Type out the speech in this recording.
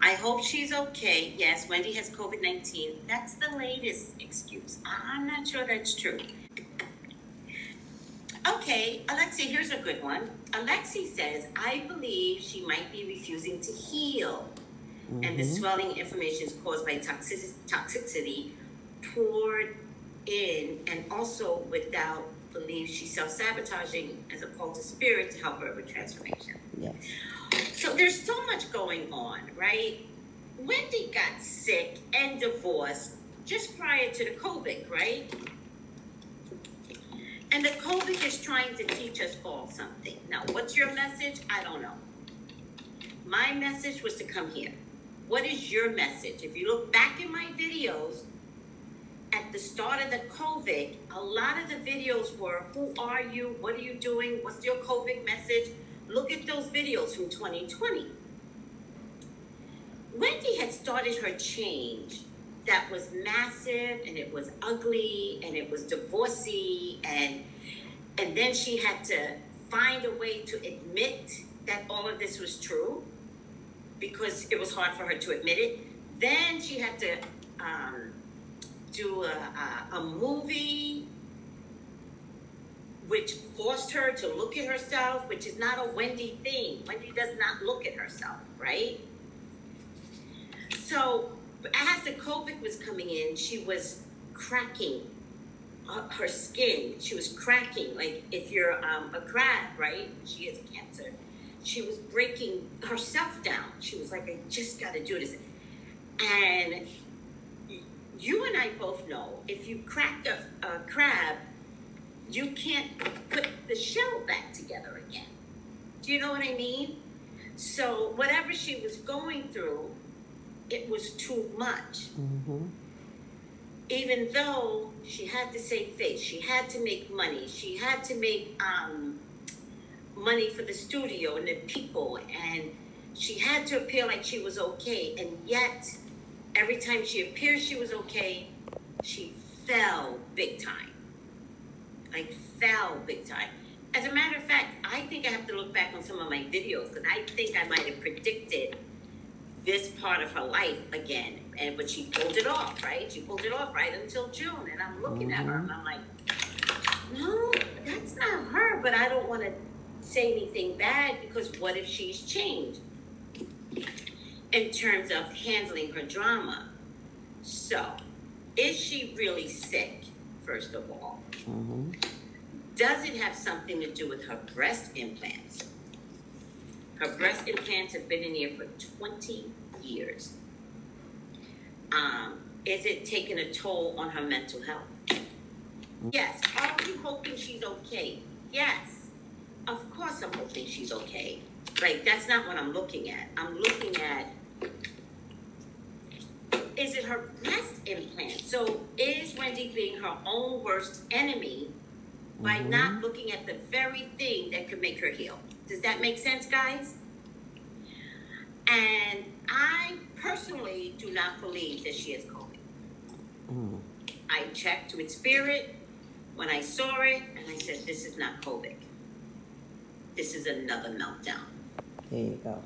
I hope she's okay. Yes, Wendy has COVID 19. That's the latest excuse. I'm not sure that's true. Okay, Alexi, here's a good one. Alexi says, I believe she might be refusing to heal. Mm-hmm. And the mm-hmm. swelling inflammation is caused by toxicity, toxicity poured in, and also without believe she's self sabotaging as a call to spirit to help her with transformation. Yes. So there's so much going on, right? Wendy got sick and divorced just prior to the COVID, right? And the COVID is trying to teach us all something. Now, what's your message? I don't know. My message was to come here. What is your message? If you look back in my videos, at the start of the COVID, a lot of the videos were who are you? What are you doing? What's your COVID message? Look at those videos from 2020. Wendy had started her change that was massive and it was ugly and it was divorcey and and then she had to find a way to admit that all of this was true because it was hard for her to admit it. Then she had to um, do a, a, a movie which forced her to look at herself, which is not a Wendy thing. Wendy does not look at herself, right? So as the COVID was coming in, she was cracking her skin. She was cracking. Like if you're um, a crab, right? She has cancer. She was breaking herself down. She was like, I just got to do this. And you and I both know if you crack a, a crab, you can't put the shell back together again. Do you know what I mean? So whatever she was going through, it was too much. Mm-hmm. Even though she had to save face, she had to make money, she had to make um, money for the studio and the people, and she had to appear like she was okay, and yet every time she appeared she was okay, she fell big time. Like fell big time. As a matter of fact, I think I have to look back on some of my videos because I think I might have predicted this part of her life again. And but she pulled it off, right? She pulled it off right until June. And I'm looking mm-hmm. at her and I'm like, no, that's not her. But I don't want to say anything bad because what if she's changed? in terms of handling her drama. So, is she really sick, first of all? Mm-hmm. Does it have something to do with her breast implants? Her breast implants have been in here for 20 years. Um, is it taking a toll on her mental health? Yes. Are you hoping she's okay? Yes. Of course, I'm hoping she's okay. Like, that's not what I'm looking at. I'm looking at is it her breast implant? So is Wendy being her own worst enemy by mm-hmm. not looking at the very thing that could make her heal? Does that make sense, guys? And I personally do not believe that she has COVID. Mm. I checked with spirit when I saw it, and I said, "This is not COVID. This is another meltdown." There you go.